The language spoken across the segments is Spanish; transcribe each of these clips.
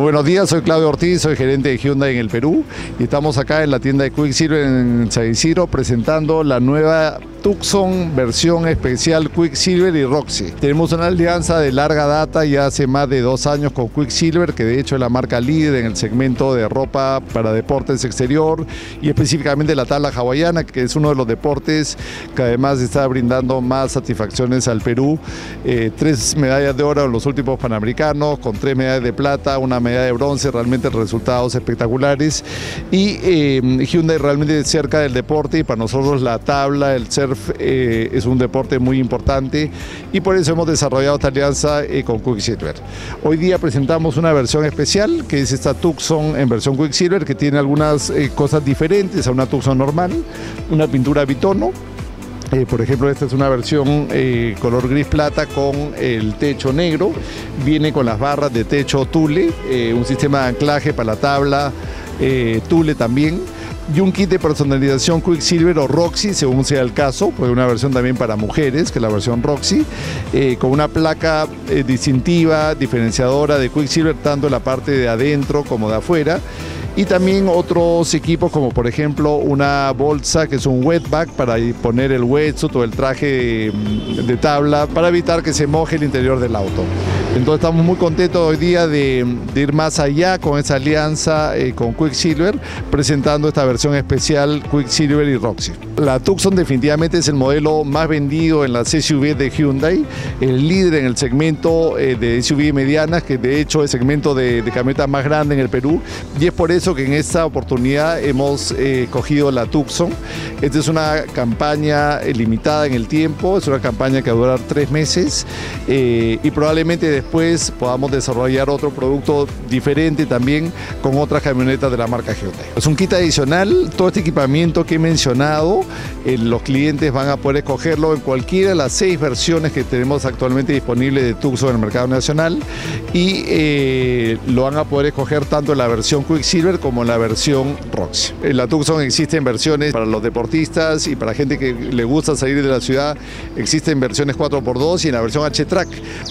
buenos días, soy Claudio Ortiz, soy gerente de Hyundai en el Perú y estamos acá en la tienda de Quicksilver en San Isidro presentando la nueva Tucson versión especial Quicksilver y Roxy. Tenemos una alianza de larga data ya hace más de dos años con Quicksilver, que de hecho es la marca líder en el segmento de ropa para deportes exterior y específicamente la tabla hawaiana, que es uno de los deportes que además está brindando más satisfacciones al Perú. Eh, tres medallas de oro en los últimos Panamericanos, con tres medallas de plata, una medalla de bronce, realmente resultados espectaculares. Y eh, Hyundai realmente cerca del deporte y para nosotros la tabla, el surf eh, es un deporte muy importante y por eso hemos desarrollado esta alianza eh, con Quicksilver. Hoy día presentamos una versión especial que es esta Tucson en versión Quicksilver que tiene algunas eh, cosas diferentes a una Tucson normal, una pintura bitono, por ejemplo, esta es una versión color gris plata con el techo negro. Viene con las barras de techo Tule, un sistema de anclaje para la tabla Tule también y un kit de personalización Quicksilver o Roxy, según sea el caso, pues una versión también para mujeres, que es la versión Roxy, eh, con una placa eh, distintiva, diferenciadora de Quicksilver, tanto en la parte de adentro como de afuera y también otros equipos como por ejemplo una bolsa que es un wetback para poner el wetsuit o el traje de tabla para evitar que se moje el interior del auto. Entonces estamos muy contentos hoy día de, ir más allá con esa alianza eh, con Quicksilver, presentando esta versión especial Quicksilver y Roxy. La Tucson definitivamente es el modelo más vendido en las SUV de Hyundai, el líder en el segmento eh, de SUV medianas, que de hecho es el segmento de, de camionetas más grande en el Perú, y es por eso que en esta oportunidad hemos eh, cogido la Tucson. Esta es una campaña limitada en el tiempo, es una campaña que va a durar tres meses y probablemente después después podamos desarrollar otro producto diferente también con otras camionetas de la marca Hyundai. Es un kit adicional, todo este equipamiento que he mencionado, eh, los clientes van a poder escogerlo en cualquiera de las seis versiones que tenemos actualmente disponibles de Tucson en el mercado nacional y eh, lo van a poder escoger tanto en la versión Quicksilver como en la versión Roxy. En la Tucson existen versiones para los deportistas y para gente que le gusta salir de la ciudad, existen versiones 4x2 y en la versión H-Track,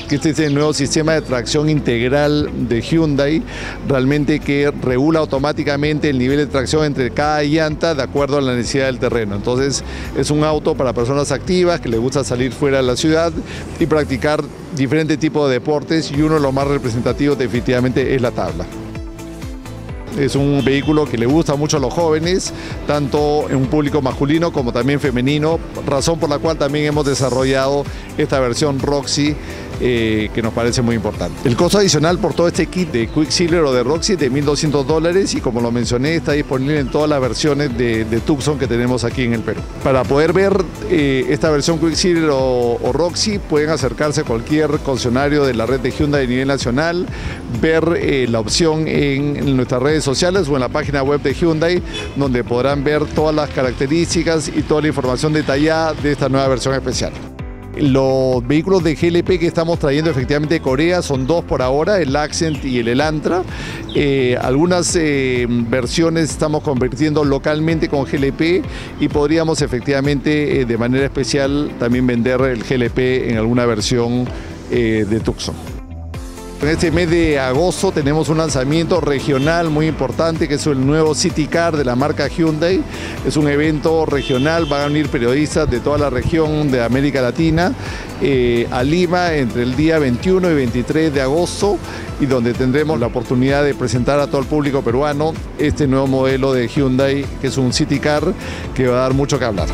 que este es el nuevo sistema sistema de tracción integral de Hyundai, realmente que regula automáticamente el nivel de tracción entre cada llanta de acuerdo a la necesidad del terreno. Entonces es un auto para personas activas que les gusta salir fuera de la ciudad y practicar diferentes tipos de deportes y uno de los más representativos definitivamente es la tabla. Es un vehículo que le gusta mucho a los jóvenes, tanto en un público masculino como también femenino, razón por la cual también hemos desarrollado esta versión Roxy eh, que nos parece muy importante. El costo adicional por todo este kit de Quicksilver o de Roxy es de 1.200 dólares y como lo mencioné está disponible en todas las versiones de, Tucson que tenemos aquí en el Perú. Para poder ver eh, esta versión Quicksilver o, Roxy pueden acercarse a cualquier concesionario de la red de Hyundai a nivel nacional, ver eh, la opción en nuestras redes sociales o en la página web de Hyundai donde podrán ver todas las características y toda la información detallada de esta nueva versión especial. Los vehículos de GLP que estamos trayendo efectivamente de Corea son dos por ahora, el Accent y el Elantra. Eh, algunas eh, versiones estamos convirtiendo localmente con GLP y podríamos efectivamente eh, de manera especial también vender el GLP en alguna versión de Tucson. En este mes de agosto tenemos un lanzamiento regional muy importante que es el nuevo City Car de la marca Hyundai. Es un evento regional, van a venir periodistas de toda la región de América Latina eh, a Lima entre el día 21 y 23 de agosto y donde tendremos la oportunidad de presentar a todo el público peruano este nuevo modelo de Hyundai que es un City Car que va a dar mucho que hablar.